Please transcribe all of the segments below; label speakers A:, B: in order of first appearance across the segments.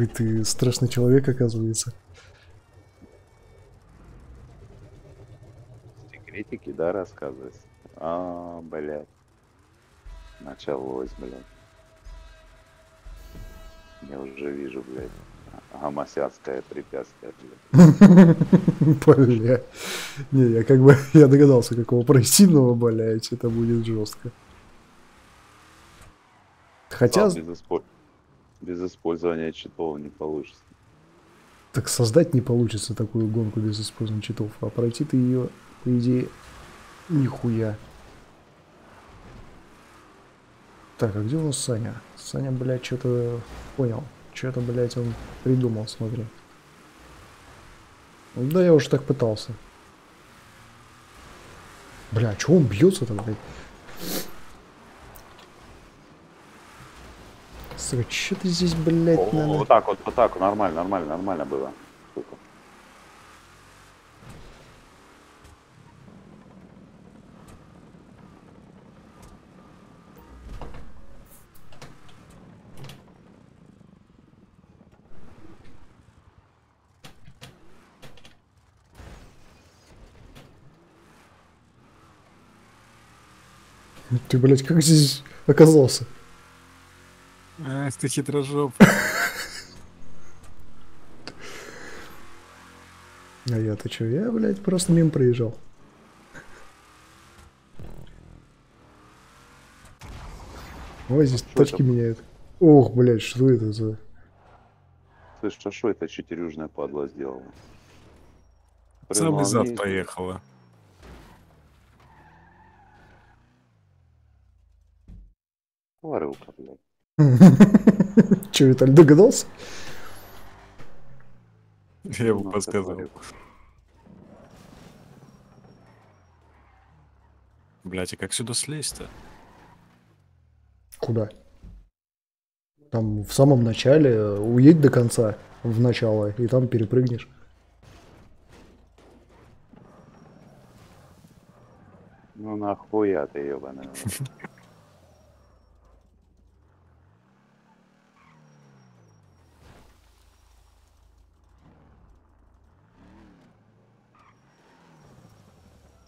A: Какой ты страшный человек, оказывается.
B: Секретики, да, рассказывается? А, блядь. Началось, блядь. Я уже вижу, блядь. Гомосяцкое препятствие, блядь.
A: Бля. Не, я как бы, я догадался, какого пройти, но, блядь, это будет жестко. Хотя,
B: без, испо- без использования читов не получится.
A: так создать не получится такую гонку без использования читов, а пройти ты ее, по идее, нихуя. Так, а где у нас Саня? Саня, блядь, что-то понял. Что-то, блядь, он придумал, смотри. Ну Да я уже так пытался. Бля, что он бьется-то, блядь? Сука, что ты здесь, блядь,
B: О,
A: надо?
B: Вот так вот, вот так, нормально, нормально, нормально было. Сука.
A: Ты, блядь, как здесь оказался?
C: Ах ты хитрожоп.
A: А я-то что? Я, блядь, просто мимо проезжал. Ой, здесь тачки
B: это?
A: меняют. Ох, блядь, что это за...
B: Слышь, а что это четырюжная падла сделала?
C: Самый
B: Прямо
C: зад
B: вниз.
C: поехала.
B: Варылка, блядь.
A: Че, Виталь, догадался?
C: Я ему
B: Ну,
C: подсказал. Блять, а как сюда слезть-то?
A: Куда? Там в самом начале уедь до конца, в начало, и там перепрыгнешь.
B: Ну нахуя ты, ебаный.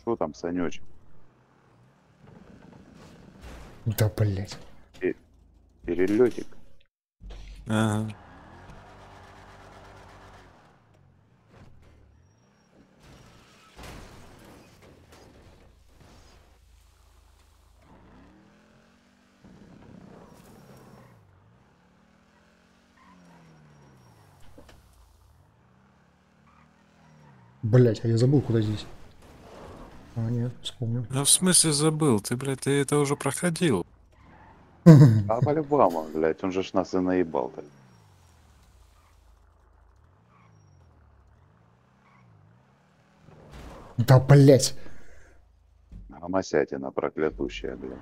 B: Что там, Санечек?
A: Да, блядь.
B: Перелетик?
C: Ага.
A: Блядь, а я забыл, куда здесь. А, нет, вспомнил.
C: А в смысле забыл? Ты, блядь, ты это уже проходил.
B: А по-любому, блядь, он же ж нас и наебал-то.
A: Да, блядь.
B: Гомосятина проклятущая, блядь.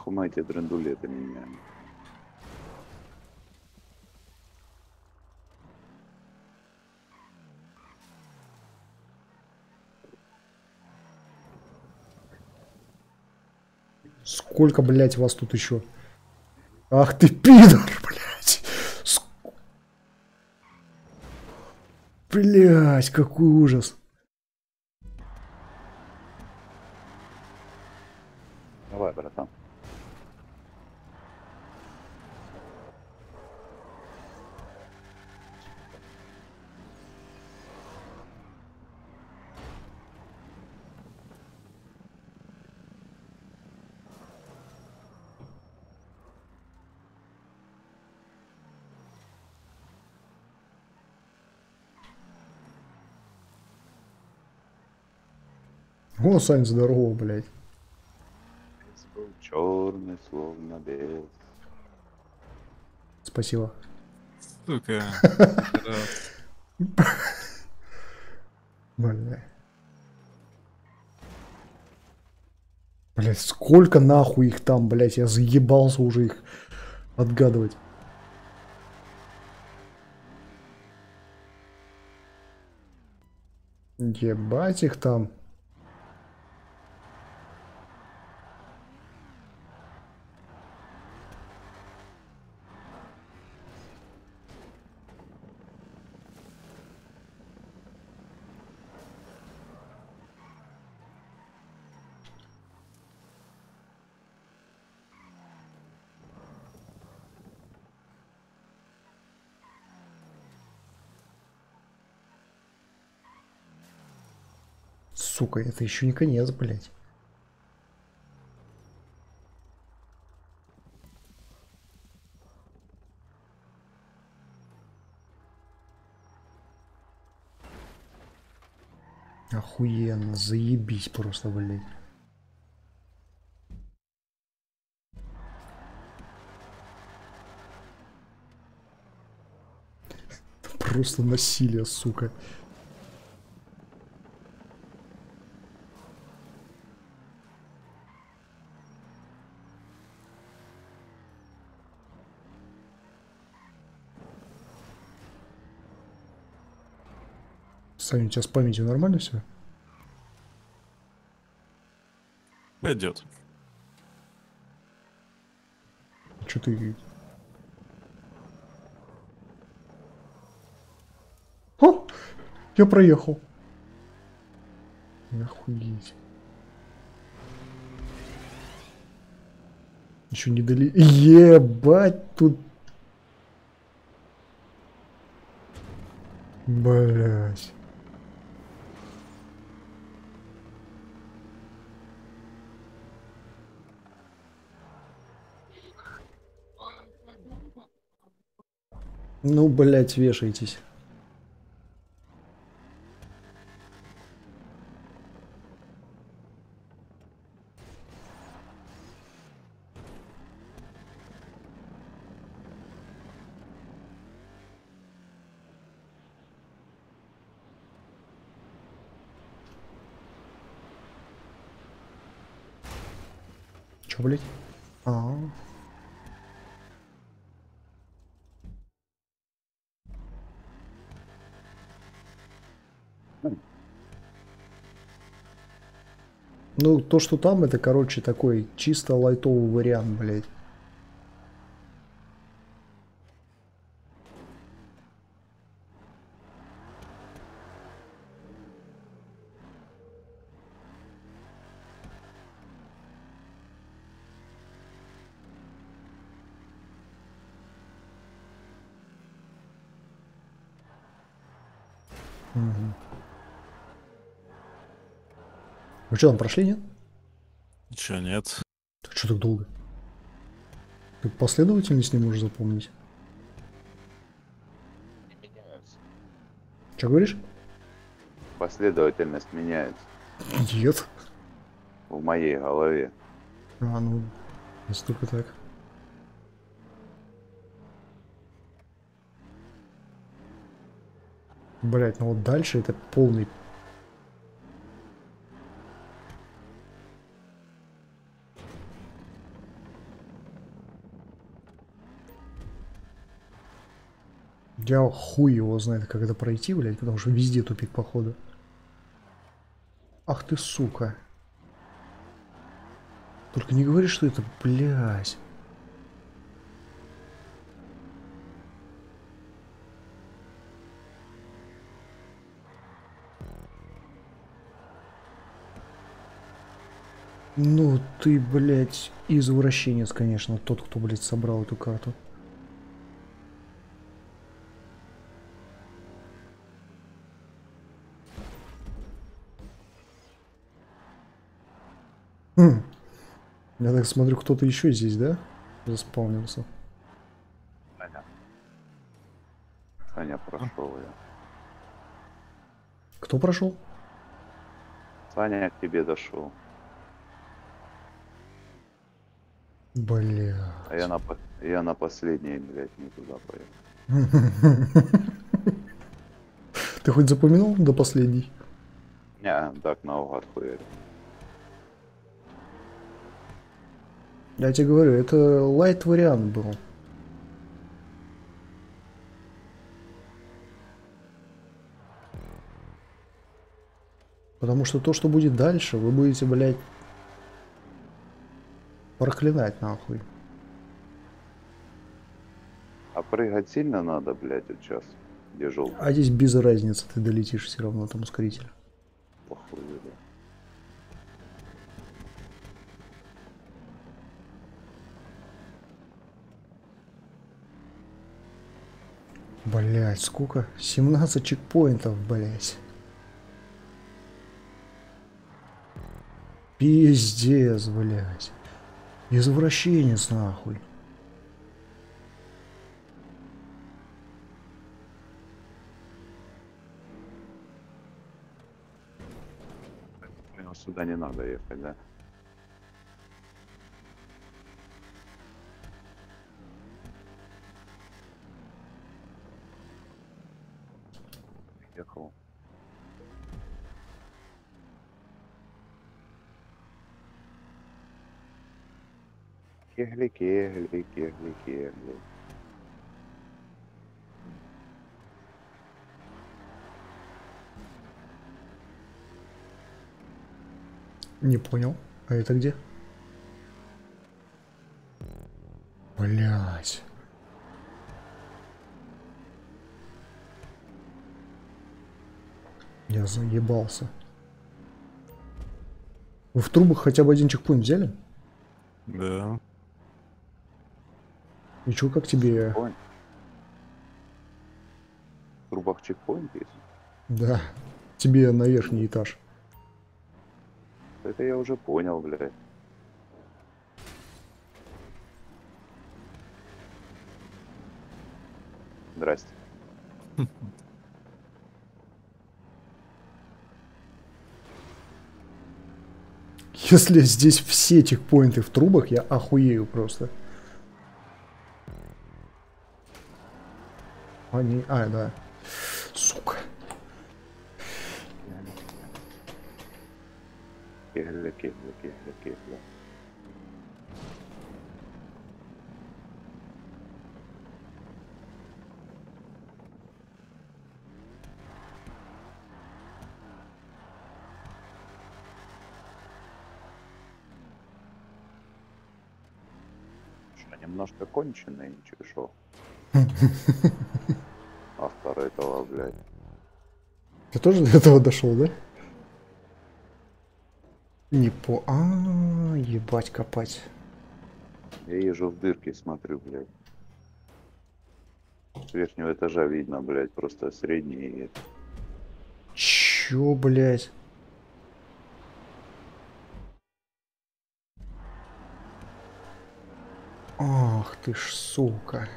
B: Нахуй эти драндулеты меняем.
A: Сколько, блядь, вас тут еще? Ах ты пидор, блядь. Ск- Блядь, какой ужас.
B: Давай, братан.
A: О, Сань, здорово, блядь.
B: Был черный, словно белый.
A: Спасибо.
C: Сука.
A: Бля. Блять, сколько нахуй их там, блять, я заебался уже их отгадывать. Ебать их там. Сука, это еще не конец, блядь. Охуенно, заебись просто, блядь. Просто насилие, сука. Саня, у тебя с памятью нормально все?
C: Пойдет.
A: Че ты... О! Я проехал. Охуеть. Еще не дали... Ебать, тут... Блять. Ну, блять, вешайтесь. Чё, блять? А, -а, -а. Ну, то, что там, это, короче, такой чисто лайтовый вариант, блядь. Угу. Вы что, там прошли, нет?
C: Ничего нет.
A: Так что так долго? Ты последовательность не можешь запомнить? Что говоришь?
B: Последовательность меняется
A: Нет.
B: в моей голове.
A: А, ну, настолько так. Блять, ну вот дальше это полный Я хуй его знает, как это пройти, блядь, потому что везде тупик походу. Ах ты, сука. Только не говори, что это, блядь. Ну ты, блядь, извращенец, конечно, тот, кто, блядь, собрал эту карту. Хм. Я так смотрю, кто-то еще здесь, да? Заспавнился.
B: Саня. Саня прошел я.
A: Кто прошел?
B: Саня к тебе дошел.
A: Бля.
B: А я на, я на последней, блядь, не туда поехал.
A: Ты хоть запоминал до последней?
B: Не, так наугад хуярю.
A: Я тебе говорю, это лайт вариант был. Потому что то, что будет дальше, вы будете, блядь, проклинать нахуй.
B: А прыгать сильно надо, блядь, вот сейчас. Где желтый?
A: А здесь без разницы, ты долетишь все равно, там ускоритель.
B: Похуй, да.
A: Блять, сколько? 17 чекпоинтов, блять. Пиздец, блять. Извращенец, нахуй.
B: Сюда не надо ехать, да? Кегли, кегли, кегли, кегли.
A: Не понял. А это где? Блять. Я заебался. Вы в трубах хотя бы один чекпоинт взяли?
C: Да.
A: И чё, как тебе?
B: Чекпоинт. В трубах чекпоинт есть?
A: Да. Тебе на верхний этаж.
B: Это я уже понял, блядь. Здрасте.
A: Если здесь все чекпоинты в трубах, я охуею просто. Они... А, да. Сука.
B: Кегли, кегли, кегли. Что, немножко конченый, ничего этого, блядь.
A: Ты тоже до этого дошел, да? Не по... А, ебать копать.
B: Я езжу в дырки, смотрю, блядь. С верхнего этажа видно, блядь, просто средний.
A: Чё, блядь? Ах ты ж, сука.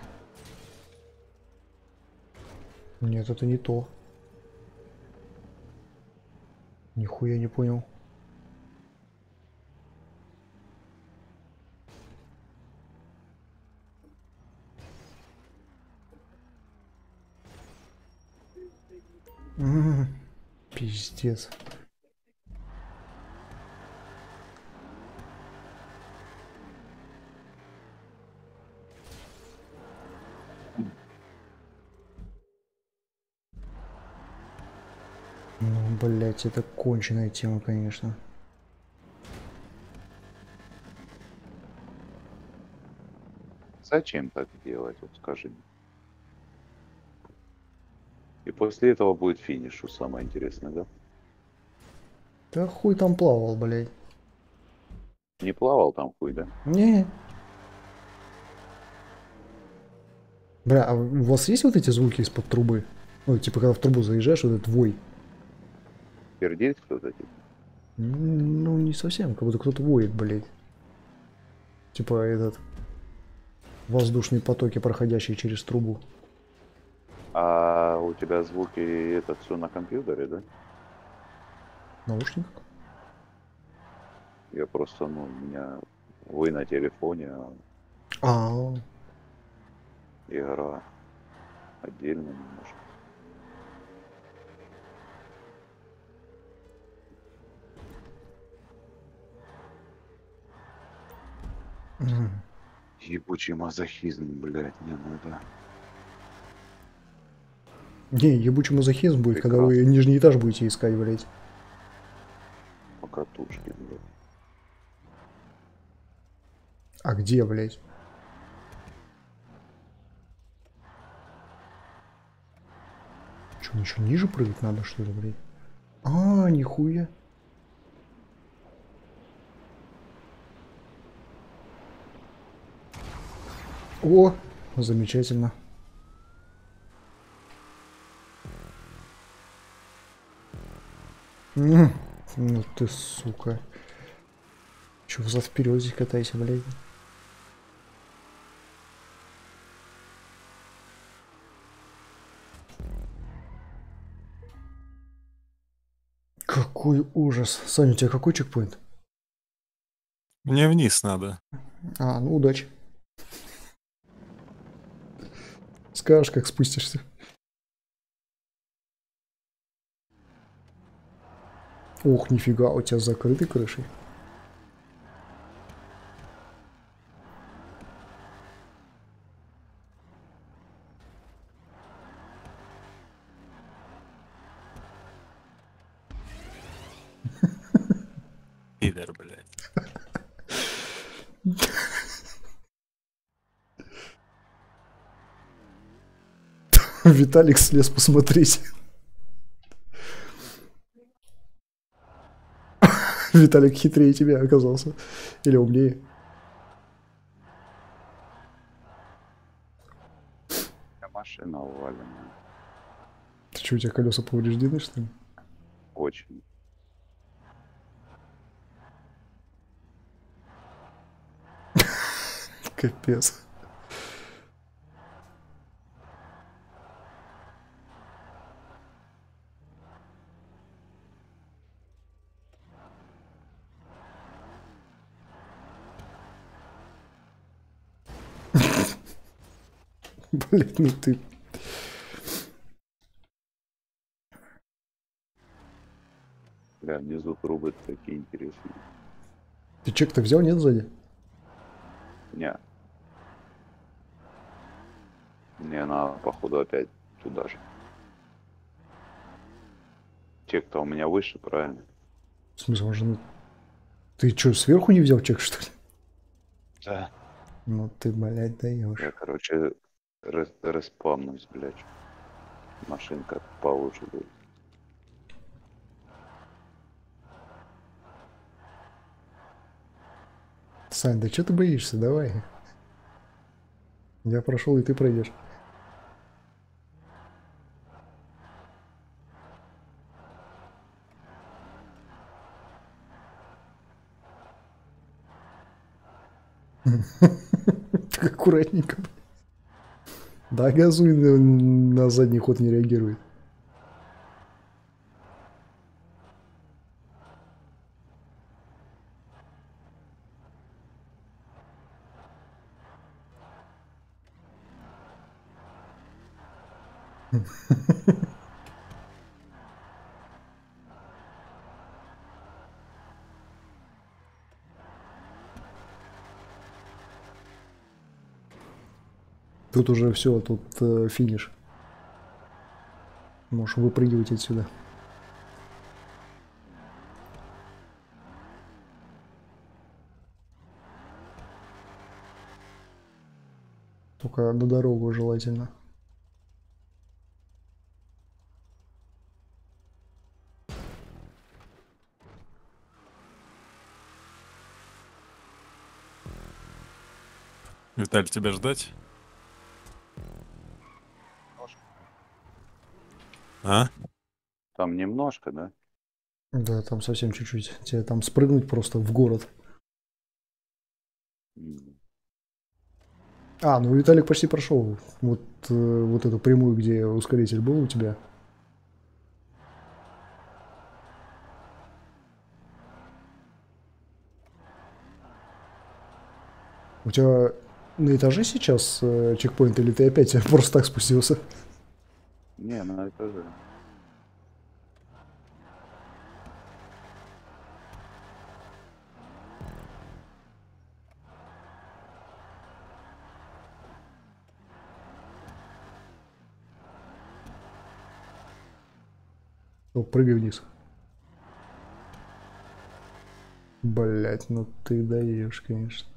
A: Нет, это не то. Нихуя не понял. Пиздец. Ну, блять, это конченая тема, конечно.
B: Зачем так делать, вот скажи мне. И после этого будет финиш, что самое интересное, да?
A: Да хуй там плавал, блядь.
B: Не плавал там хуй, да?
A: Не. Бля, а у вас есть вот эти звуки из-под трубы? Ну, типа, когда в трубу заезжаешь, вот этот вой.
B: Пердеть кто-то, типа.
A: Ну, не совсем, как будто кто-то воет, блядь. Типа этот воздушные потоки, проходящие через трубу.
B: А у тебя звуки это все на компьютере, да?
A: Наушник?
B: Я просто, ну, у меня вы на телефоне, а
A: А,
B: игра отдельно немножко.
A: М.
B: Ебучий мазохизм, блядь, не надо.
A: не, ебучий мазохизм будет, когда вы
B: Прекрасно.
A: нижний этаж будете искать, блядь.
B: катушки, блядь.
A: А где, блядь? Че, еще ниже прыгать надо, что ли, блядь? А, нихуя. О, замечательно. Ну ты, сука. Че, взад вперед здесь катайся, блядь. Какой ужас. Саня, у тебя какой чекпоинт?
C: Мне вниз надо.
A: А, ну удачи. Скажешь, как спустишься. Ох, нифига, у тебя с закрытой крышей.
C: Пидор, блядь.
A: Виталик слез посмотреть. Виталик хитрее тебя оказался. Или умнее.
B: Машина уваленная.
A: Ты что, у тебя колеса повреждены, что ли?
B: Очень.
A: Капец. Блин, ну ты...
B: Бля, внизу трубы такие интересные.
A: Ты чек-то взял, нет, сзади?
B: Не. Мне надо, походу, опять туда же. Чек-то у меня выше, правильно?
A: В смысле, он же... ну- Ты что, сверху не взял чек, что ли?
B: Да.
A: Ну ты, блядь, даешь.
B: Я, короче, рас- респавнусь, блядь. Машинка получше будет.
A: Сань, да что ты боишься? Давай. Я прошел, и ты пройдешь. Так аккуратненько. Да, газуй на, задний ход не реагирует. Тут уже все, тут э, финиш. Можешь выпрыгивать отсюда. Только на дорогу желательно.
C: Виталь, тебя ждать?
B: Там немножко, да?
A: Да, там совсем чуть-чуть. Тебе там спрыгнуть просто в город. А, ну Виталик почти прошел. Вот, э, вот эту прямую, где ускоритель был у тебя. У тебя на этаже сейчас э, чекпоинт или ты опять просто так спустился?
B: Не, на этаже.
A: Ну, прыгай вниз. Блять, ну ты даешь, конечно.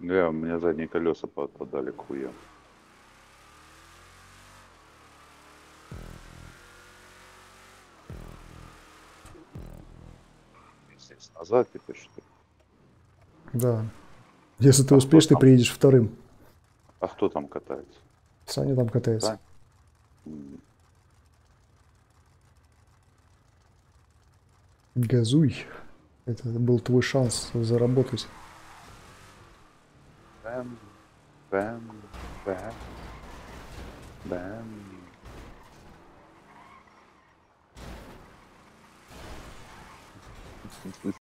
B: Бля, у меня задние колеса подали к хуям. Здесь назад теперь что ли?
A: Да. Если ты
B: А
A: успеешь,
B: кто
A: ты приедешь вторым.
B: А кто там катается?
A: Саня там катается.
B: М,
A: Газуй. Это был твой шанс заработать.
B: Бэм, бэм, бэм, бэм.